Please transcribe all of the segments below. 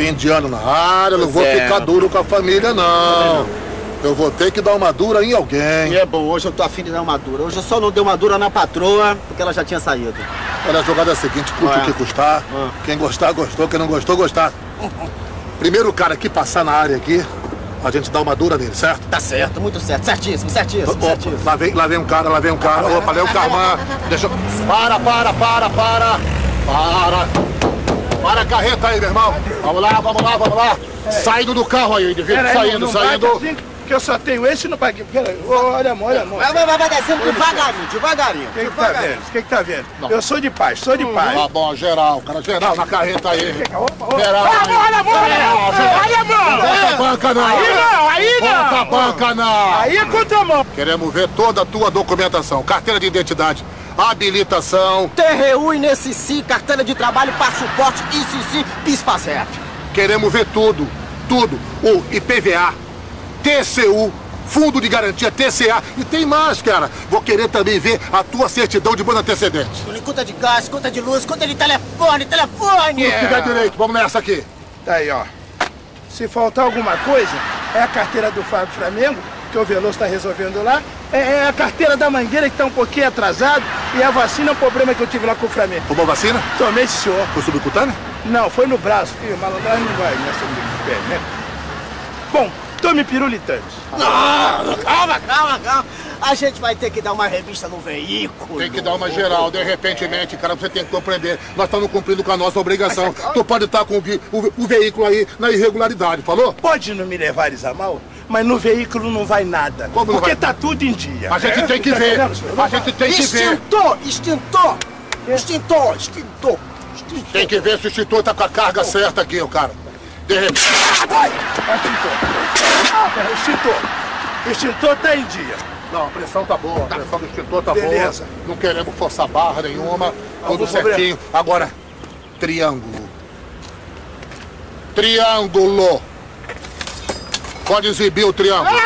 Fim de ano na área, não vou é. ficar duro com a família, não. Eu vou ter que dar uma dura em alguém. E é bom, hoje eu tô afim de dar uma dura. Hoje eu só não dei uma dura na patroa, porque ela já tinha saído. Olha, a jogada é a seguinte, curte É. o que custar. Ah. Quem gostar, gostou. Quem não gostou, gostar. Primeiro cara que passar na área aqui, a gente dá uma dura nele, certo? Tá certo, muito certo. Certíssimo, certíssimo, Opa, certíssimo. lá vem, lá vem um cara, lá vem um cara. Opa, lá vem um Carman. Deixa eu... Para, para, para, para. Para. Para a carreta aí, meu irmão. Vamos lá, vamos lá, vamos lá. Saindo do carro aí, indivíduo. Saindo, não saindo. assim, que eu só tenho esse no paguinho. Pera aí, olha, olha, amor. Vai, vai, vai, vai descendo devagarinho, devagarinho. O que que tá vendo? O que que tá vendo? Eu sou de paz, sou de paz. Tá bom, geral, cara, geral na carreta aí. Opa, opa. Geral. Olha, amor, olha, amor. Bota a banca não. Aí não, aí Bota a não. banca não. Aí é contramão. Queremos ver toda a tua documentação. Carteira de identidade, habilitação. TRU, INSSI, carteira de trabalho, passaporte, ICC, PISPACEP. Queremos ver tudo, tudo. O IPVA, TCU, Fundo de Garantia, TCA. E tem mais, cara. Vou querer também ver a tua certidão de bom antecedente. Conta de gás, conta de luz, conta de telefone, telefone. Fica direito, vamos nessa aqui. Tá aí, ó. Se faltar alguma coisa, é a carteira do Fábio Flamengo, que o Veloso está resolvendo lá. É, é a carteira da Mangueira, que tá um pouquinho atrasado. E a vacina é um problema que eu tive lá com o Flamengo. Tomou vacina? Tomei, senhor. Foi subcutânea? Não, foi no braço. Ih, malandragem não vai nessa pé, né? Bom, tome pirulitante. Não, calma, calma, calma. A gente vai ter que dar uma revista no veículo. Tem que dar uma geral, de repentemente, cara, você tem que compreender. Nós estamos cumprindo com a nossa obrigação. Tu pode estar com o, o- o veículo aí na irregularidade, falou? Pode não me levares a mal, mas no veículo não vai nada. Como porque vai? tá tudo em dia. A gente É? tem que Tá ver. A gente tem que ver. Extintor, extintor, extintor, extintor. extintor. Tem que ver se o extintor tá com a carga certa aqui, o cara. De repente. Extintor. Ah, pera, extintor. Extintor tá em dia. Não, a pressão tá boa, a pressão do extintor tá Beleza. boa. Não queremos forçar barra nenhuma. Tudo Algum certinho. Agora, triângulo. Triângulo. Pode exibir o triângulo.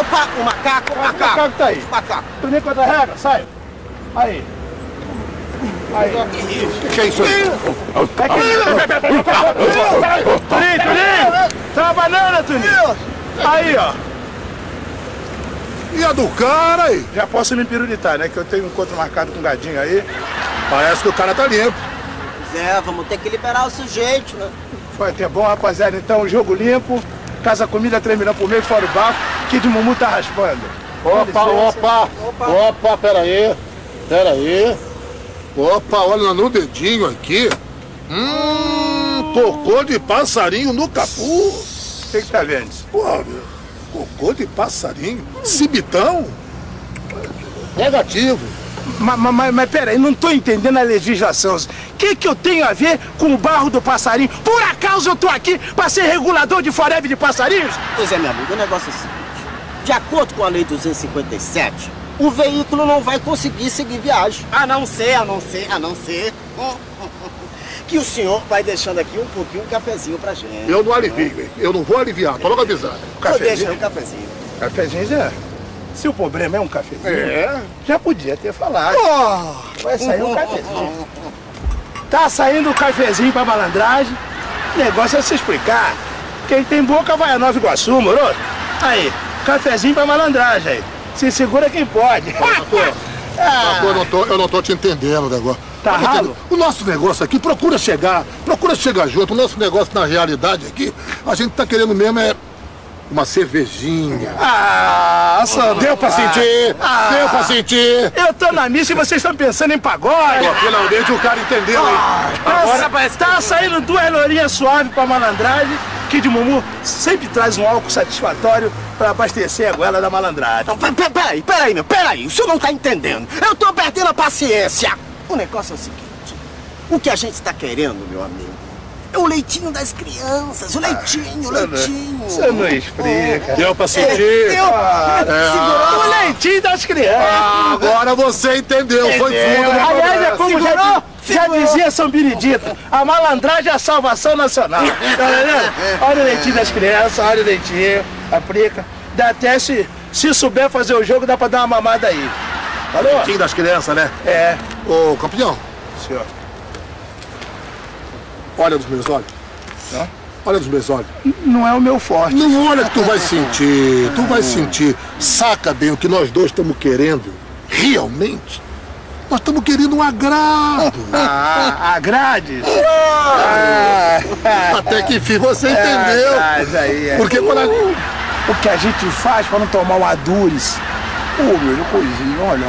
Opa, o macaco, o O macaco. macaco tá aí. Macaco. Tu nem contra a regra, sai. Aí. Aí. O que é isso aí? Tuninho, Tuninho! Tá uma banana, Tuninho! Aí, ó. E a do cara aí? Já posso me pirulitar, né? Que eu tenho um encontro marcado com o gadinho aí. Parece que o cara tá limpo. É, vamos ter que liberar o sujeito, né? Foi até bom, rapaziada. Então, jogo limpo. Casa comida, 3 milhões por mês, fora o bafo. Kid Mumu tá raspando. Opa, licença. opa, opa, peraí, peraí. Opa, olha no dedinho aqui. Hum, cocô de passarinho no capuz. O que, que tá vendo? Pô, meu, cocô de passarinho? Cibitão? Negativo. Mas, mas, mas peraí, não tô entendendo a legislação. O que, que eu tenho a ver com o barro do passarinho? Por acaso eu tô aqui pra ser regulador de forever de passarinhos? Pois é, meu amigo, o negócio é o seguinte. De acordo com a lei 257, o veículo não vai conseguir seguir viagem. A não ser, a não ser, a não ser... Que o senhor vai deixando aqui um pouquinho um cafezinho pra gente. Eu não alivio, hein? Eu não vou aliviar, tô logo avisando. Só deixa Cafezinho? um cafezinho. Cafezinho já. Se o problema é um cafezinho, É? já podia ter falado. Vai sair um cafezinho. Tá saindo o cafezinho pra malandragem. O negócio é se explicar. Quem tem boca vai a Nova Iguaçu, moro? Aí, cafezinho pra malandragem aí. Se segura quem pode. Ah, eu, não tô, eu não tô te entendendo o negócio. Tá entendo. ralo? O nosso negócio aqui, procura chegar, procura chegar junto. O nosso negócio na realidade aqui, a gente tá querendo mesmo é uma cervejinha. ah, só Deu pra sentir, Ah. deu pra sentir. Eu tô na missa e vocês estão pensando em pagode. Pô, finalmente o cara entendeu, hein? Agora tá saindo duas lourinhas suaves pra malandragem. Kid Mumu sempre traz um álcool satisfatório pra abastecer a goela da malandragem. Não, pe- pe- peraí, peraí, meu, peraí. O senhor não tá entendendo. Eu tô perdendo a paciência. O negócio é o seguinte. O que a gente está querendo, meu amigo, o leitinho das crianças. O leitinho, o leitinho. Você não explica. Deu pra É, sentir. eu... É. Segurou. O leitinho das crianças. Ah, agora você entendeu, foi fundo. Aliás, é como já, Segurou? já Segurou. dizia São Benedito, a malandragem é a salvação nacional. Tá? Olha o leitinho das crianças, olha o leitinho, aplica. Dá até se, se souber fazer o jogo, dá pra dar uma mamada aí. Falou? Time das crianças, né? É. Ô, campeão, senhor. Olha nos meus olhos. Hã? Olha nos meus olhos. Não é o meu forte. Não olha que tu vai sentir. Tu vai sentir. Saca bem o que nós dois estamos querendo. Realmente. Nós estamos querendo um agrado. Ah, a grades. Até que enfim você É, entendeu. aí, é. Porque quando a... O que a gente faz para não tomar um adures. Ô, meu coisinho, olha.